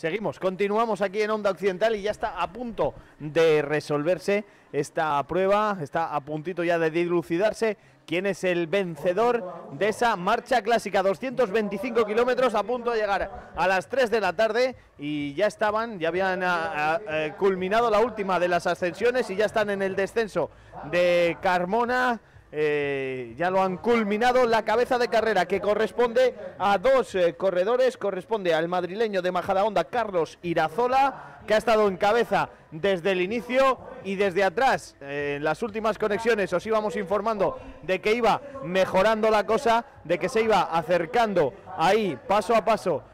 Seguimos, continuamos aquí en Onda Occidental y ya está a punto de resolverse esta prueba, está a puntito ya de dilucidarse quién es el vencedor de esa marcha clásica. 225 kilómetros a punto de llegar a las 3 de la tarde y ya estaban, ya habían eh, culminado la última de las ascensiones y ya están en el descenso de Carmona eh, ya lo han culminado. La cabeza de carrera que corresponde a dos eh, corredores, corresponde al madrileño de Majadahonda Carlos Irazola, que ha estado en cabeza desde el inicio y desde atrás. Eh, en las últimas conexiones os íbamos informando de que iba mejorando la cosa, de que se iba acercando ahí paso a paso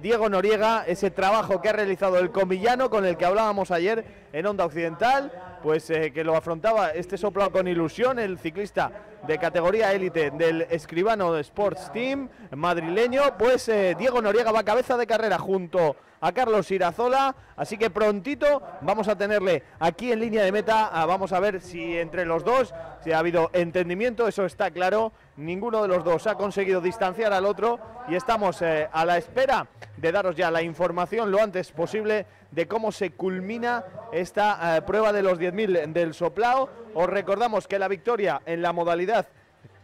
Diego Noriega, ese trabajo que ha realizado el comillano con el que hablábamos ayer en Onda Occidental pues eh, que lo afrontaba este soplado con ilusión el ciclista de categoría élite del Escribano Sports Team madrileño, pues eh, Diego Noriega va cabeza de carrera junto a Carlos Irazola, así que prontito vamos a tenerle aquí en línea de meta, ah, vamos a ver si entre los dos, si ha habido entendimiento, eso está claro, ninguno de los dos ha conseguido distanciar al otro y estamos eh, a la espera de daros ya la información lo antes posible de cómo se culmina esta eh, prueba de los 10.000 del soplao. Os recordamos que la victoria en la modalidad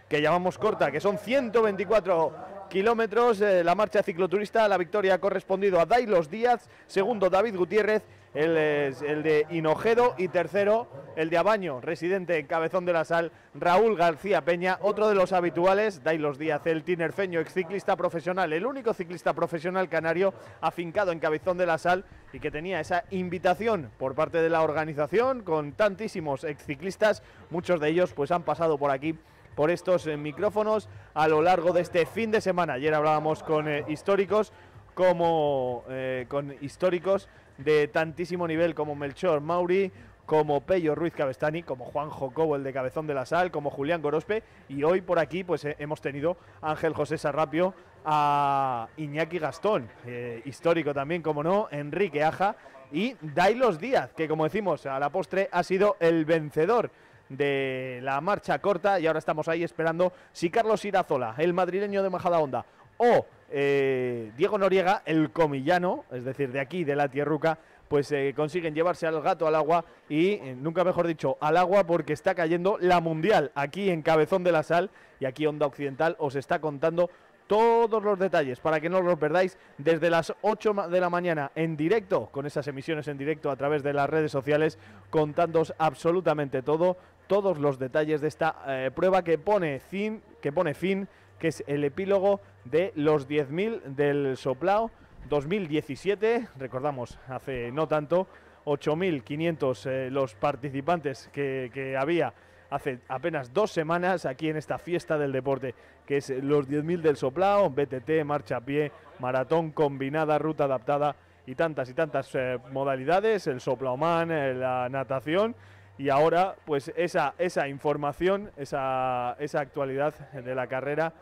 que llamamos corta, que son 124 kilómetros, eh, la marcha cicloturista, la victoria ha correspondido a Dailos Díaz, segundo David Gutiérrez, el, el de Hinojedo y tercero el de Abaño, residente en Cabezón de la Sal, Raúl García Peña, otro de los habituales, Dailos Díaz, el tinerfeño, ex ciclista profesional, el único ciclista profesional canario afincado en Cabezón de la Sal y que tenía esa invitación por parte de la organización con tantísimos ex ciclistas, muchos de ellos pues han pasado por aquí por estos eh, micrófonos a lo largo de este fin de semana. Ayer hablábamos con eh, históricos como eh, con históricos de tantísimo nivel como Melchor Mauri, como Pello Ruiz Cabestani, como Juan Jocobo, el de Cabezón de la Sal, como Julián Gorospe, y hoy por aquí pues eh, hemos tenido a Ángel José Sarrapio, a Iñaki Gastón, eh, histórico también, como no, Enrique Aja, y Dailos Díaz, que como decimos a la postre ha sido el vencedor de la marcha corta y ahora estamos ahí esperando si Carlos Irazola, el madrileño de Majadahonda, o eh, Diego Noriega, el comillano, es decir, de aquí, de la tierruca, pues eh, consiguen llevarse al gato al agua y, eh, nunca mejor dicho, al agua porque está cayendo la mundial aquí en Cabezón de la Sal y aquí Onda Occidental os está contando todos los detalles para que no los perdáis desde las 8 de la mañana en directo, con esas emisiones en directo a través de las redes sociales, contándoos absolutamente todo, todos los detalles de esta prueba que pone fin, que pone fin que es el epílogo de los 10.000 del Soplao 2017. Recordamos, hace no tanto, 8.500 eh, los participantes que, había hace apenas dos semanas aquí en esta fiesta del deporte, que es los 10.000 del Soplao, BTT, marcha a pie, maratón combinada, ruta adaptada y tantas y tantas eh, modalidades, el Soplaoman, eh, la natación. Y ahora, pues esa, esa información, esa, esa actualidad de la carrera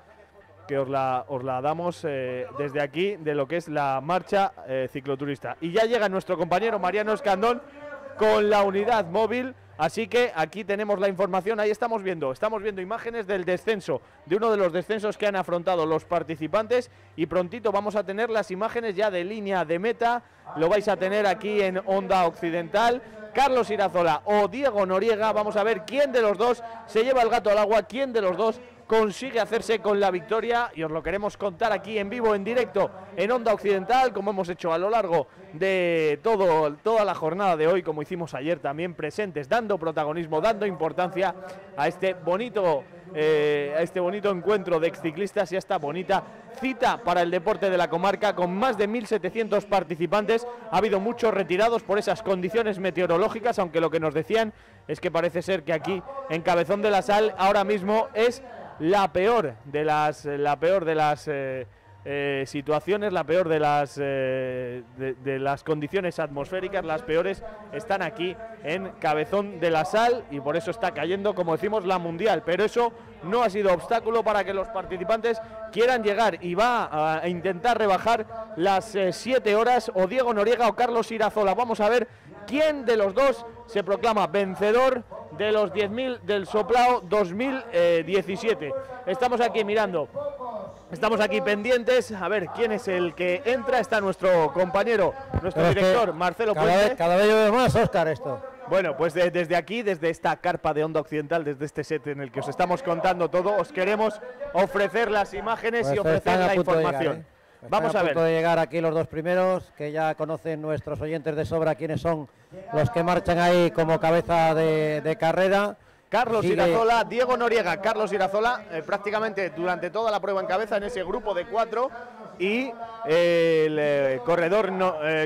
que os la, os la damos eh, desde aquí de lo que es la marcha eh, cicloturista. Y ya llega nuestro compañero Mariano Escandón con la unidad móvil. Así que aquí tenemos la información, ahí estamos viendo, estamos viendo imágenes del descenso, de uno de los descensos que han afrontado los participantes y prontito vamos a tener las imágenes ya de línea de meta, lo vais a tener aquí en Onda Occidental, Carlos Irazola o Diego Noriega, vamos a ver quién de los dos se lleva el gato al agua, quién de los dos consigue hacerse con la victoria y os lo queremos contar aquí en vivo, en directo, en Onda Occidental, como hemos hecho a lo largo de todo, toda la jornada de hoy, como hicimos ayer también, presentes, dando protagonismo, dando importancia a este bonito, eh, a este bonito encuentro de exciclistas y a esta bonita cita para el deporte de la comarca con más de 1.700 participantes. Ha habido muchos retirados por esas condiciones meteorológicas, aunque lo que nos decían es que parece ser que aquí en Cabezón de la Sal ahora mismo es la peor de las, la peor de las eh, eh, situaciones, la peor de las, eh, de, las condiciones atmosféricas, las peores están aquí en Cabezón de la Sal y por eso está cayendo, como decimos, la mundial. Pero eso no ha sido obstáculo para que los participantes quieran llegar y va a intentar rebajar las siete horas o Diego Noriega o Carlos Irazola. Vamos a ver quién de los dos se proclama vencedor de los 10.000 del Soplao 2017. Estamos aquí mirando, estamos aquí pendientes a ver quién es el que entra. Está nuestro compañero, nuestro director, Marcelo cada Vez, cada vez más, Oscar, esto. Bueno, pues desde aquí, desde esta carpa de Onda Occidental, desde este set en el que os estamos contando todo, os queremos ofrecer las imágenes y pues ofrecer la información. Vamos a, ver. de llegar aquí los dos primeros, que ya conocen nuestros oyentes de sobra quiénes son los que marchan ahí como cabeza de, carrera. Carlos Irazola, Diego Noriega, Carlos Irazola, eh, prácticamente durante toda la prueba en cabeza en ese grupo de cuatro. Y eh, el eh, corredor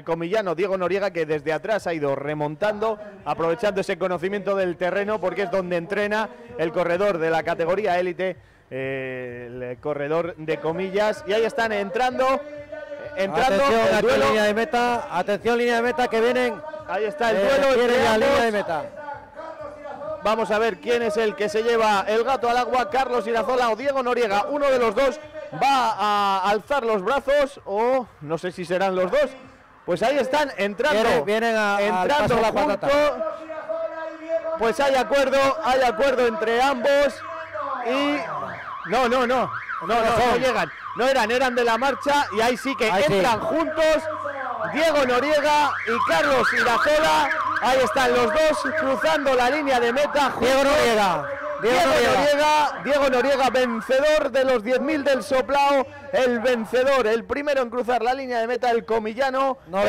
comillano Diego Noriega, que desde atrás ha ido remontando, aprovechando ese conocimiento del terreno, porque es donde entrena el corredor de la categoría élite el corredor de comillas. Y ahí están entrando. Entrando atención, línea de meta. Atención, línea de meta que vienen. Ahí está el duelo. la línea de meta. Vamos a ver quién es el que se lleva el gato al agua, Carlos Irazola o Diego Noriega. Uno de los dos va a alzar los brazos o no sé si serán los dos. Pues ahí están entrando. Vienen, a, entrando la junto. Pues hay acuerdo, hay acuerdo entre ambos y no, no, no. No, no, llegan. No eran, eran de la marcha y ahí sí que entran juntos Diego Noriega y Carlos Irazola. Ahí están los dos cruzando la línea de meta. Diego Noriega. Diego, Noriega. Diego Noriega, vencedor de los 10.000 del Soplao, el vencedor, el primero en cruzar la línea de meta, el comillano. No,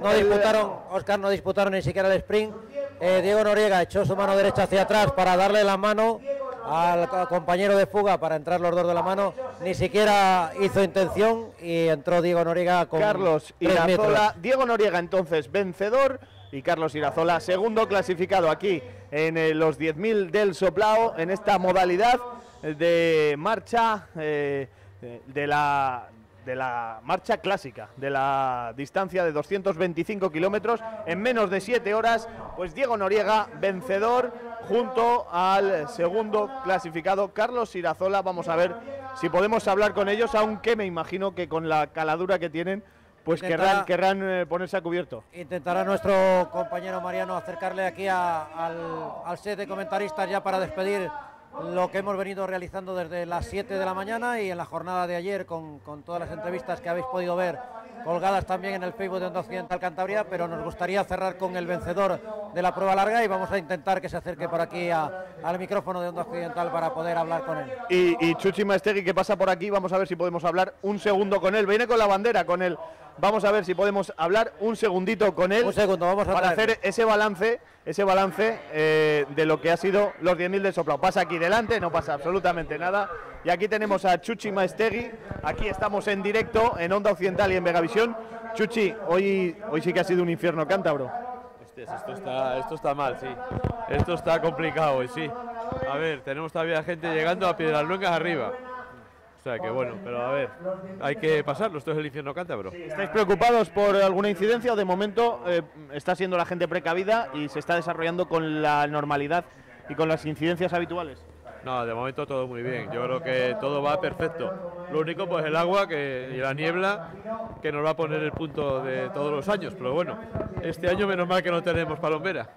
no disputaron, Oscar, no disputaron ni siquiera el sprint. Eh, Diego Noriega echó su mano derecha hacia atrás para darle la mano al compañero de fuga para entrar los dos de la mano, ni siquiera hizo intención y entró Diego Noriega con Carlos Irazola. Diego Noriega entonces vencedor y Carlos Irazola segundo clasificado aquí en eh, los 10.000 del Soplao en esta modalidad de marcha eh, de la de la marcha clásica, de la distancia de 225 kilómetros en menos de 7 horas, pues Diego Noriega, vencedor, junto al segundo clasificado, Carlos Irazola. Vamos a ver si podemos hablar con ellos, aunque me imagino que con la caladura que tienen, pues querrán, querrán eh, ponerse a cubierto. Intentará nuestro compañero Mariano acercarle aquí al, al set de comentaristas ya para despedir lo que hemos venido realizando desde las 7 de la mañana y en la jornada de ayer con, todas las entrevistas que habéis podido ver colgadas también en el Facebook de Onda Occidental Cantabria, pero nos gustaría cerrar con el vencedor de la prueba larga y vamos a intentar que se acerque por aquí al micrófono de Onda Occidental para poder hablar con él. Y, Chuchi Maestegui que pasa por aquí, vamos a ver si podemos hablar un segundo con él. Viene con la bandera, con él. Vamos a ver si podemos hablar un segundito con él. Un segundo, vamos a Para hacer ese balance, ese balance eh, de lo que ha sido los 10.000 de soplado. Pasa aquí delante, no pasa absolutamente nada. Y aquí tenemos a Chuchi Maestegui. Aquí estamos en directo en Onda Occidental y en Megavisión. Chuchi, hoy, hoy sí que ha sido un infierno cántabro. esto, está, esto está mal, sí. Esto está complicado hoy, sí. A ver, tenemos todavía gente llegando a Piedras Luengas arriba. O sea que bueno, pero a ver, hay que pasarlo, esto es el infierno cántabro. ¿Estáis preocupados por alguna incidencia o de momento eh, está siendo la gente precavida y se está desarrollando con la normalidad y con las incidencias habituales? No, de momento todo muy bien. Yo creo que todo va perfecto. Lo único, pues el agua que, y la niebla que nos va a poner el punto de todos los años. Pero bueno, este año menos mal que no tenemos palombera.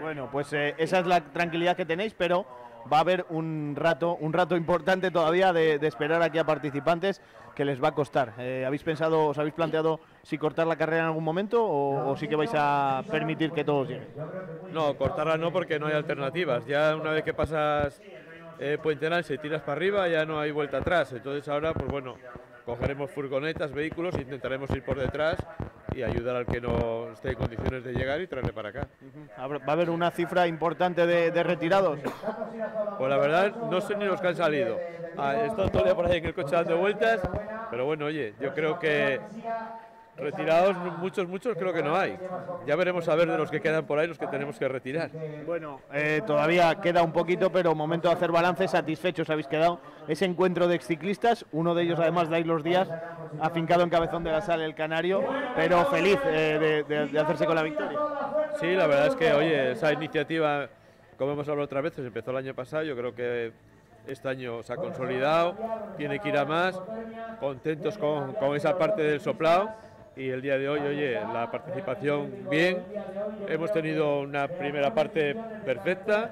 Bueno, pues eh, esa es la tranquilidad que tenéis, pero va a haber un rato, un rato importante todavía de, esperar aquí a participantes que les va a costar. Eh, ¿Habéis pensado, os habéis planteado si cortar la carrera en algún momento o, sí que vais a permitir que todos lleguen? No, cortarla no porque no hay alternativas. Ya una vez que pasas eh, Puente y tiras para arriba ya no hay vuelta atrás. Entonces ahora, pues bueno, cogeremos furgonetas, vehículos, intentaremos ir por detrás y ayudar al que no esté en condiciones de llegar y traerle para acá. ¿Va a haber una cifra importante de, retirados? Pues la verdad no sé ni los que han salido. Ah, el día por ahí en el coche dando vueltas, pero bueno, oye, yo creo que Retirados muchos, muchos creo que no hay. Ya veremos a ver de los que quedan por ahí los que tenemos que retirar. Bueno, eh, todavía queda un poquito, pero momento de hacer balance. Satisfechos habéis quedado. Ese encuentro de exciclistas, uno de ellos además de los días, afincado en cabezón de la sala el Canario, pero feliz eh, de, hacerse con la victoria. Sí, la verdad es que, oye, esa iniciativa, como hemos hablado otras veces, empezó el año pasado. Yo creo que este año se ha consolidado, tiene que ir a más, contentos con, con esa parte del soplado y el día de hoy, oye, la participación bien, hemos tenido una primera parte perfecta,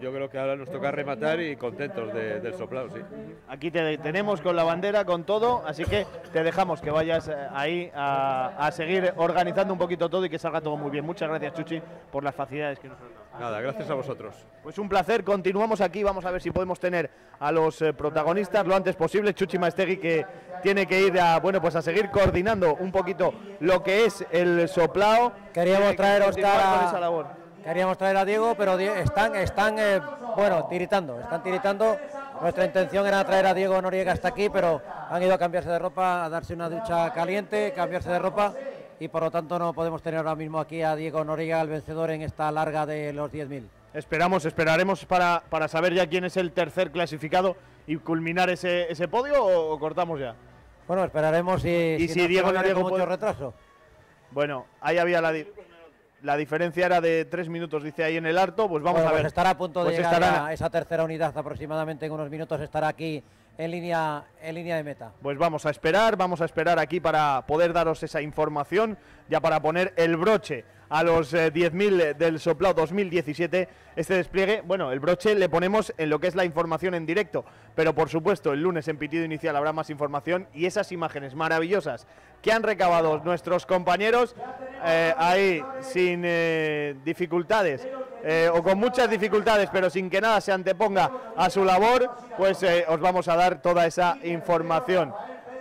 yo creo que ahora nos toca rematar y contentos del soplado, sí. Aquí te tenemos con la bandera, con todo, así que te dejamos que vayas eh, ahí a, a seguir organizando un poquito todo y que salga todo muy bien. Muchas gracias, Chuchi, por las facilidades que nos has dado. Nada, gracias a vosotros. Pues un placer, continuamos aquí, vamos a ver si podemos tener a los eh, protagonistas lo antes posible. Chuchi Maestegui que tiene que ir a, bueno, pues a seguir coordinando un poquito lo que es el soplao. Queríamos traer a- esa labor. Queríamos traer a Diego, pero están, están eh, bueno, tiritando, están tiritando. Nuestra intención era traer a Diego Noriega hasta aquí, pero han ido a cambiarse de ropa, a darse una ducha caliente, cambiarse de ropa y por lo tanto no podemos tener ahora mismo aquí a Diego Noriega, el vencedor en esta larga de los 10.000. Esperamos, esperaremos para, para saber ya quién es el tercer clasificado y culminar ese, ese podio o, o cortamos ya. Bueno, esperaremos si, Y si Diego a Noriega con mucho puede- retraso. Bueno, ahí había la, di- la diferencia era de tres minutos, dice ahí en el harto, pues vamos Bueno, a pues ver. estará a punto de Pues llegar estará- ya esa tercera unidad aproximadamente en unos minutos estará aquí en línea en línea de meta. Pues vamos a esperar, vamos a esperar aquí para poder daros esa información, ya para poner el broche a los eh, 10.000 del Soplao 2017. Este despliegue, bueno, el broche le ponemos en lo que es la información en directo, pero por supuesto el lunes en pitido inicial habrá más información y esas imágenes maravillosas que han recabado nuestros compañeros eh, ahí sin eh, dificultades. eh, o con muchas dificultades, pero sin que nada se anteponga a su labor, pues eh, os vamos a dar toda esa información.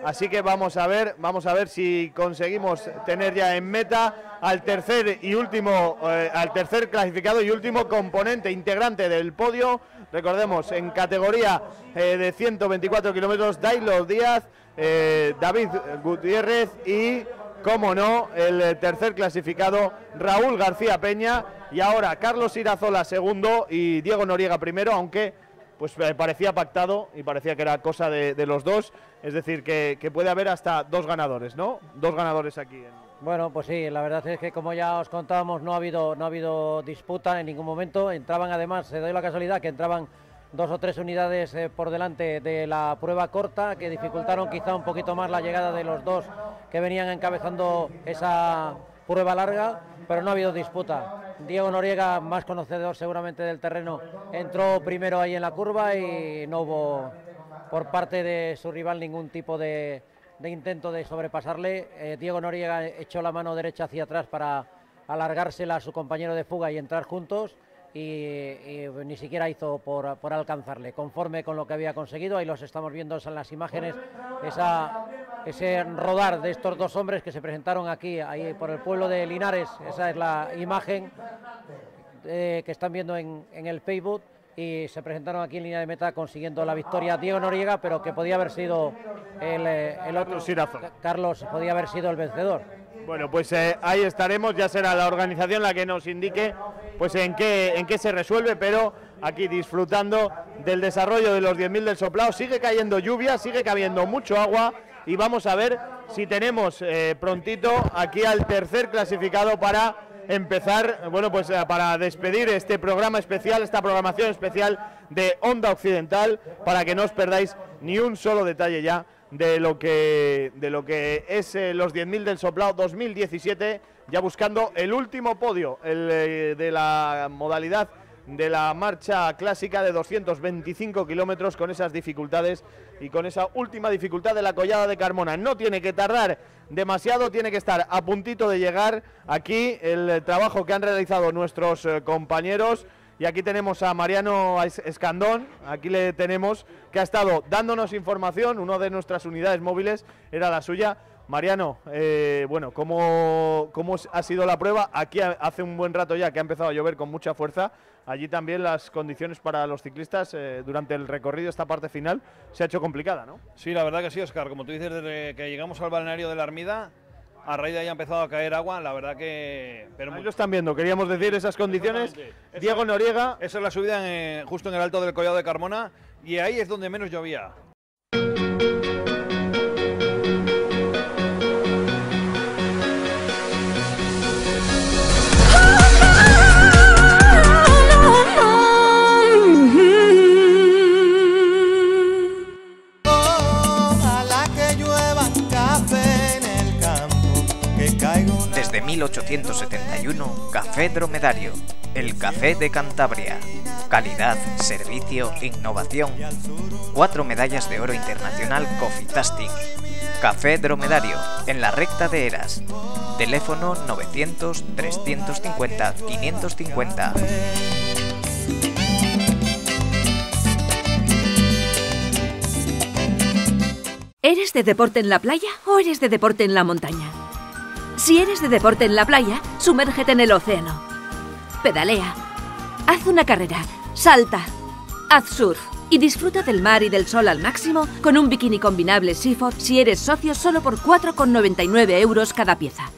Así que vamos a ver, vamos a ver si conseguimos tener ya en meta al tercer y último, eh, al tercer clasificado y último componente integrante del podio. Recordemos, en categoría eh, de 124 kilómetros, Dailo Díaz, eh, David Gutiérrez y, como no, el tercer clasificado, Raúl García Peña. Y ahora Carlos Irazola segundo y Diego Noriega primero, aunque pues parecía pactado y parecía que era cosa de, los dos. Es decir, que, puede haber hasta dos ganadores, ¿no? Dos ganadores aquí. en- Bueno, pues sí, la verdad es que como ya os contábamos, no ha habido, no ha habido disputa en ningún momento. Entraban además, se dio la casualidad que entraban dos o tres unidades eh, por delante de la prueba corta, que dificultaron quizá un poquito más la llegada de los dos que venían encabezando esa prueba larga, pero no ha habido disputa. Diego Noriega, más conocedor seguramente del terreno, entró primero ahí en la curva y no hubo por parte de su rival ningún tipo de, intento de sobrepasarle. Eh, Diego Noriega echó la mano derecha hacia atrás para alargársela a su compañero de fuga y entrar juntos y, y ni siquiera hizo por, por alcanzarle. Conforme con lo que había conseguido, ahí los estamos viendo en las imágenes, esa, ese rodar de estos dos hombres que se presentaron aquí, ahí por el pueblo de Linares, esa es la imagen eh, que están viendo en, en el Facebook. Y se presentaron aquí en línea de meta consiguiendo la victoria Diego Noriega, pero que podía haber sido el, eh, el otro, Carlos podía haber sido el vencedor. Bueno, pues eh, ahí estaremos, ya será la organización la que nos indique pues en qué, en qué se resuelve, pero aquí disfrutando del desarrollo de los 10.000 del soplao. Sigue cayendo lluvia, sigue cayendo mucho agua y vamos a ver si tenemos eh, prontito aquí al tercer clasificado para empezar, bueno, pues eh, para despedir este programa especial, esta programación especial de Onda Occidental, para que no os perdáis ni un solo detalle ya de lo que de lo que es eh, los 10.000 del Soplao 2017, ya buscando el último podio de la modalidad de la marcha clásica de 225 kilómetros con esas dificultades y con esa última dificultad de la collada de Carmona. No tiene que tardar demasiado, tiene que estar a puntito de llegar aquí el trabajo que han realizado nuestros eh, compañeros. Y aquí tenemos a Mariano Es- Escandón, aquí le tenemos, que ha estado dándonos información, una de nuestras unidades móviles era la suya. Mariano, eh, bueno, ¿cómo, ¿cómo ha sido la prueba? Aquí ha- hace un buen rato ya que ha empezado a llover con mucha fuerza. Allí también las condiciones para los ciclistas eh, durante el recorrido, esta parte final, se ha hecho complicada, ¿no? Sí, la verdad que sí, Oscar. Como tú dices, desde que llegamos al balneario de la Armida, a raíz de ahí ha empezado a caer agua. La verdad que. Pero Ahí lo están viendo, queríamos decir esas condiciones. Diego Noriega, Esa es la subida en, justo en el alto del collado de Carmona y ahí es donde menos llovía. 1871 Café Dromedario, el café de Cantabria. Calidad, servicio, innovación. Cuatro medallas de oro internacional Coffee Tasting. Café Dromedario, en la recta de Eras. Teléfono 900 350 550. ¿Eres de deporte en la playa o eres de deporte en la montaña? Si eres de deporte en la playa, sumérgete en el océano. Pedalea. Haz una carrera. Salta. Haz surf. Y disfruta del mar y del sol al máximo con un bikini combinable Seafood si eres socio solo por 4,99 euros cada pieza.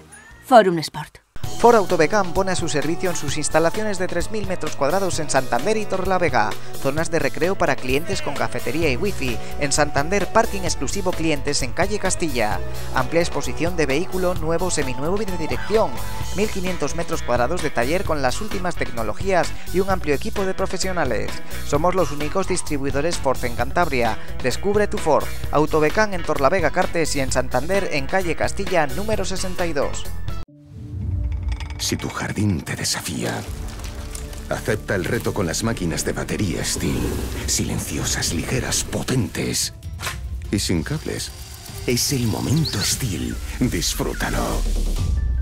Forum Sport. Ford Autobecam pone a su servicio en sus instalaciones de 3.000 metros cuadrados en Santander y Torlavega. Zonas de recreo para clientes con cafetería y wifi. En Santander, parking exclusivo clientes en calle Castilla. Amplia exposición de vehículo nuevo, seminuevo y de dirección. 1.500 metros cuadrados de taller con las últimas tecnologías y un amplio equipo de profesionales. Somos los únicos distribuidores Ford en Cantabria. Descubre tu Ford. Autobecam en Torlavega Cartes y en Santander en calle Castilla número 62. Si tu jardín te desafía, acepta el reto con las máquinas de batería Steel. Silenciosas, ligeras, potentes y sin cables. Es el momento Steel. Disfrútalo.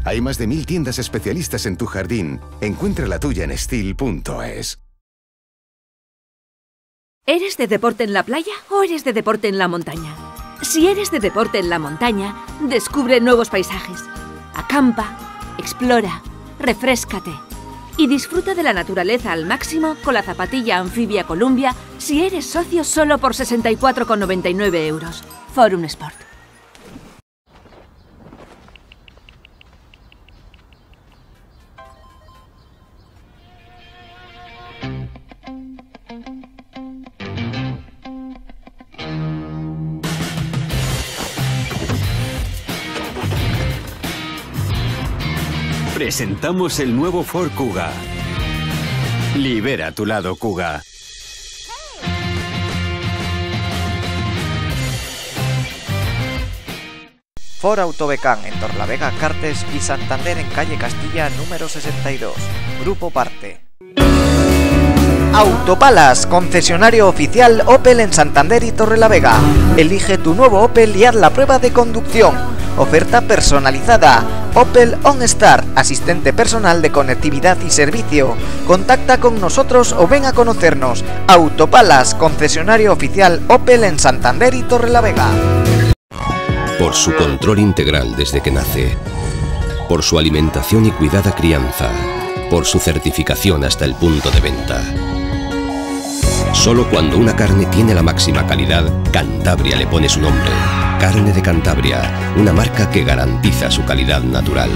Hay más de mil tiendas especialistas en tu jardín. Encuentra la tuya en steel.es. ¿Eres de deporte en la playa o eres de deporte en la montaña? Si eres de deporte en la montaña, descubre nuevos paisajes. Acampa, explora, refrescate y disfruta de la naturaleza al máximo con la zapatilla anfibia Columbia si eres socio solo por 64,99 euros. Forum Sport. Presentamos el nuevo Ford Kuga. Libera tu lado, Kuga. Ford Autobecán en Torlavega Cartes y Santander en calle Castilla número 62. Grupo Parte. Autopalas, concesionario oficial Opel en Santander y Torrelavega. Elige tu nuevo Opel y haz la prueba de conducción. Oferta personalizada. Opel OnStar, asistente personal de conectividad y servicio. Contacta con nosotros o ven a conocernos. Autopalas, concesionario oficial Opel en Santander y Torrelavega. Por su control integral desde que nace. Por su alimentación y cuidada crianza. Por su certificación hasta el punto de venta. Solo cuando una carne tiene la máxima calidad, Cantabria le pone su nombre. Carne de Cantabria, una marca que garantiza su calidad natural.